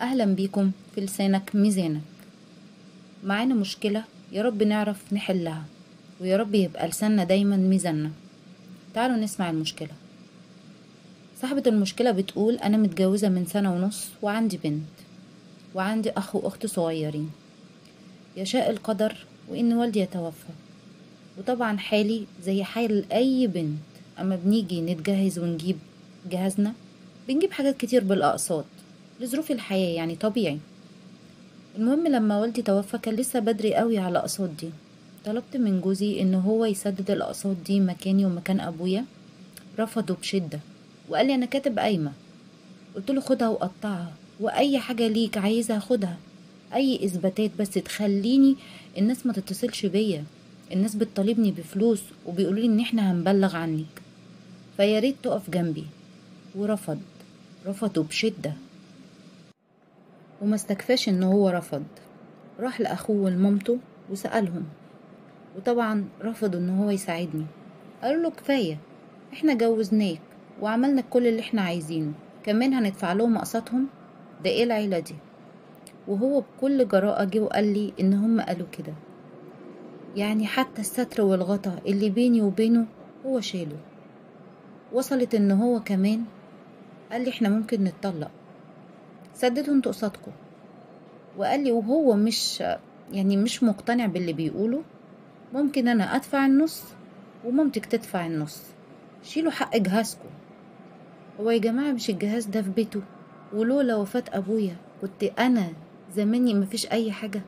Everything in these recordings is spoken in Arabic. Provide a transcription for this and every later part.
أهلا بيكم في لسانك ميزانك. معانا مشكلة يا رب نعرف نحلها ويا رب يبقى لساننا دايما ميزاننا. تعالوا نسمع المشكلة. صاحبة المشكلة بتقول أنا متجوزة من سنة ونص وعندي بنت وعندي أخ وأخت صغيرين. يشاء القدر وإن والدي يتوفى. وطبعا حالي زي حال أي بنت. أما بنيجي نتجهز ونجيب جهازنا بنجيب حاجات كتير بالأقساط. لظروف الحياة يعني طبيعي. المهم لما والدي توفى كان لسه بدري قوي على الأقساط دي. طلبت من جوزي إن هو يسدد الأقساط دي مكاني ومكان أبويا. رفضه بشدة وقال لي أنا كاتب قايمة. قلت له خدها وقطعها وأي حاجة ليك عايزها خدها. أي إثباتات بس تخليني الناس ما تتصلش بيا. الناس بتطالبني بفلوس وبيقولوا لي إن إحنا هنبلغ عنك. فيا ريت تقف جنبي. ورفض. رفضه بشدة. وما استكفاش إن هو رفض. راح لأخوه ولمامته وسألهم. وطبعا رفضوا إن هو يساعدني. قالوا له كفاية إحنا جوزناك وعملنا كل اللي إحنا عايزينه. كمان هندفع لهم أقساطهم ده إيه العيلة دي؟ وهو بكل جراءة جه وقال لي إن هم قالوا كده. يعني حتى الستر والغطا اللي بيني وبينه هو شاله وصلت إن هو كمان قال لي إحنا ممكن نتطلق. سددوا أنتوا قصادكم وقال لي وهو مش يعني مش مقتنع باللي بيقوله ممكن أنا أدفع النص ومامتك تدفع النص. شيلوا حق جهازكم. هو يا جماعة مش الجهاز ده في بيته؟ ولولا وفاة أبويا كنت أنا زماني مفيش أي حاجة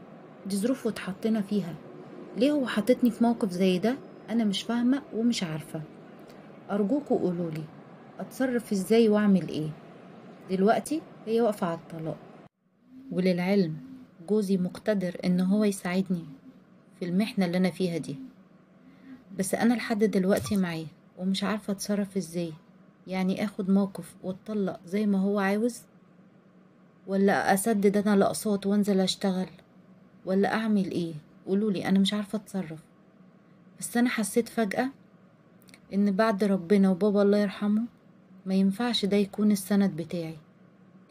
دي ظروف واتحطينا فيها. ليه هو حطتني في موقف زي ده؟ أنا مش فاهمة ومش عارفة. أرجوكوا قولولي أتصرف إزاي وأعمل إيه؟ دلوقتي هي واقفة على الطلاق. وللعلم جوزي مقتدر إن هو يساعدني في المحنة اللي أنا فيها دي. بس أنا لحد دلوقتي معاه ومش عارفة أتصرف إزاي. يعني آخد موقف وأتطلق زي ما هو عاوز؟ ولا أسدد أنا الاقساط وأنزل أشتغل؟ ولا أعمل إيه؟ قولولي أنا مش عارفة أتصرف. بس أنا حسيت فجأة إن بعد ربنا وبابا الله يرحمه ما ينفعش ده يكون السند بتاعي.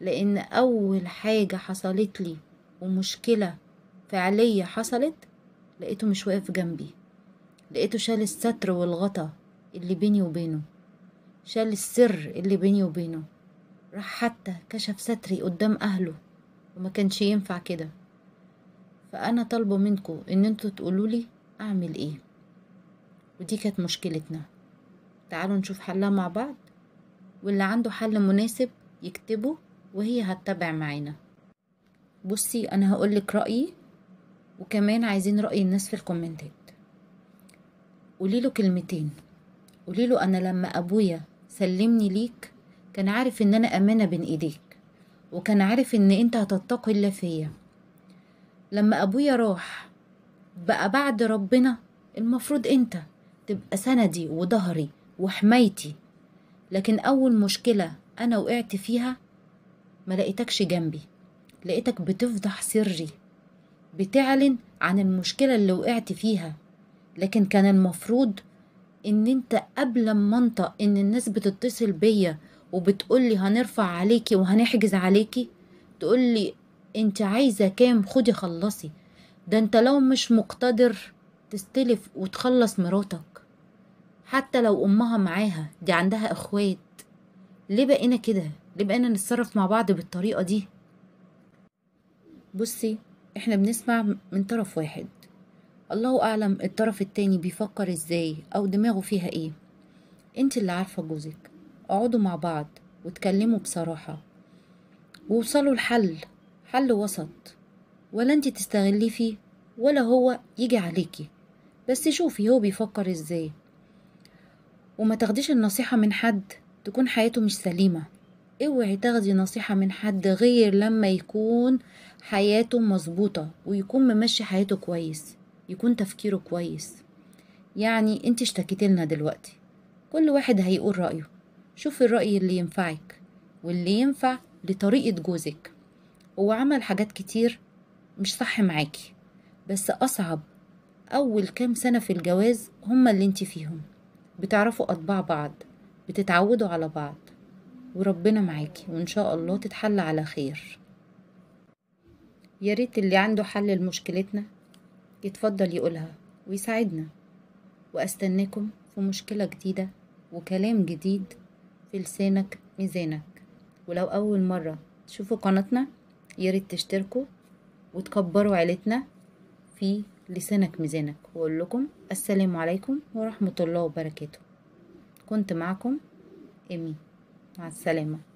لأن أول حاجة حصلت لي ومشكلة فعلية حصلت لقيته مش واقف جنبي. لقيته شال الستر والغطا اللي بيني وبينه. شال السر اللي بيني وبينه. راح حتى كشف ستري قدام أهله وما كانش ينفع كده. فأنا طالبة منكم إن أنتوا تقولولي أعمل إيه. ودي كانت مشكلتنا. تعالوا نشوف حلها مع بعض. واللي عنده حل مناسب يكتبه وهي هتتابع معانا. بصي أنا هقولك رأيي وكمان عايزين رأي الناس في الكومنتات. قوليله كلمتين. قوليله أنا لما أبويا سلمني ليك كان عارف إن أنا أمانة بين إيديك وكان عارف إن أنت هتتقي الله فيا. لما أبويا راح بقى بعد ربنا المفروض أنت تبقى سندي وظهري وحمايتي لكن أول مشكلة أنا وقعت فيها ما لقيتكش جنبي. لقيتك بتفضح سري بتعلن عن المشكلة اللي وقعت فيها. لكن كان المفروض إن أنت قبل ما انطق إن الناس بتتصل بيا وبتقولي هنرفع عليكي وهنحجز عليكي تقولي أنت عايزة كام؟ خدي خلصي. ده أنت لو مش مقتدر تستلف وتخلص مراتك. حتى لو أمها معاها دي عندها إخوات. ليه بقينا كده؟ ليه بقينا نتصرف مع بعض بالطريقة دي؟ بصي إحنا بنسمع من طرف واحد. الله أعلم الطرف التاني بيفكر إزاي أو دماغه فيها إيه. إنت اللي عارفة جوزك. اقعدوا مع بعض واتكلموا بصراحة. ووصلوا لحل حل وسط. ولا إنت تستغليه فيه ولا هو يجي عليكي. بس شوفي هو بيفكر إزاي. وما تاخديش النصيحة من حد تكون حياته مش سليمة. اوعي تاخدي نصيحة من حد غير لما يكون حياته مظبوطة ويكون ممشي حياته كويس يكون تفكيره كويس. يعني انت اشتكيتي لنا دلوقتي. كل واحد هيقول رأيه. شوفي الرأي اللي ينفعك واللي ينفع لطريقة جوزك. هو عمل حاجات كتير مش صح معاكي بس أصعب أول كام سنة في الجواز هما اللي انت فيهم. بتعرفوا أطباع بعض بتتعودوا على بعض. وربنا معاكي وإن شاء الله تتحل على خير. ياريت اللي عنده حل لمشكلتنا يتفضل يقولها ويساعدنا. وأستناكم في مشكلة جديدة وكلام جديد في لسانك ميزانك. ولو أول مرة تشوفوا قناتنا ياريت تشتركوا وتكبروا عيلتنا في لسانك ميزانك. وأقول لكم السلام عليكم ورحمة الله وبركاته. كنت معكم إيمي. مع السلامة.